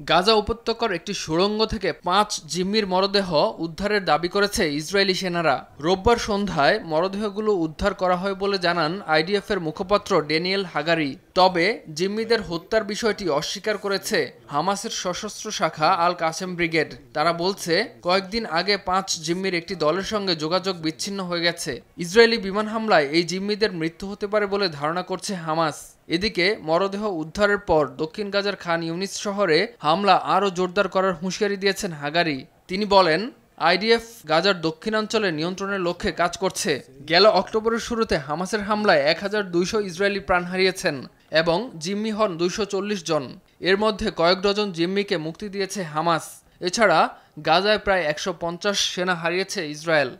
গাজা উপত্যকার একটি সুড়ঙ্গ থেকে পাঁচ জিম্মির মরদেহ উদ্ধারের দাবি করেছে ইসরায়েলি সেনারা। রোববার সন্ধ্যায় মরদেহগুলো উদ্ধার করা হয় বলে জানান আইডিএফের মুখপাত্র ড্যানিয়েল হাগারি। তবে জিম্মিদের হত্যার বিষয়টি অস্বীকার করেছে হামাসের সশস্ত্র শাখা আল কাসেম ব্রিগেড। তারা বলছে, কয়েকদিন আগে পাঁচ জিম্মির একটি দলের সঙ্গে যোগাযোগ বিচ্ছিন্ন হয়ে গেছে। ইসরায়েলি বিমান হামলায় এই জিম্মিদের মৃত্যু হতে পারে বলে ধারণা করছে হামাস। এদিকে, মরদেহ উদ্ধারের পর দক্ষিণ গাজার খান ইউনিস শহরে হামলা আরও জোরদার করার হুঁশিয়ারি দিয়েছেন হাগারি। তিনি বলেন, আইডিএফ গাজার দক্ষিণাঞ্চলে নিয়ন্ত্রণের লক্ষ্যে কাজ করছে। গেল অক্টোবরের শুরুতে হামাসের হামলায় এক হাজার দুইশো ইসরায়েলি প্রাণ হারিয়েছেন। এবং জিম্মি হন দুইশো চল্লিশ জন। এর মধ্যে কয়েক ডজন জিম্মিকে মুক্তি দিয়েছে হামাস। এছাড়া গাজায় প্রায় একশো পঞ্চাশ সেনা হারিয়েছে ইসরায়েল।